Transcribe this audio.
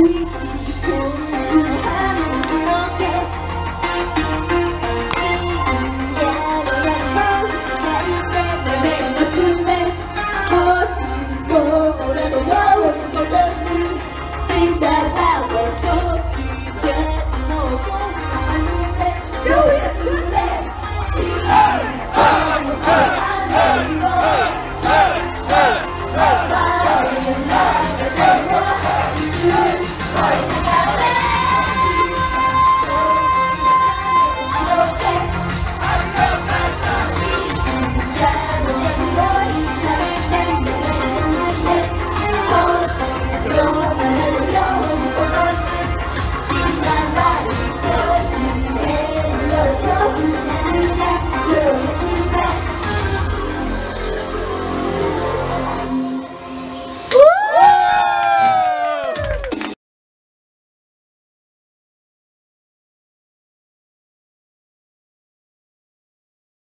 Bye.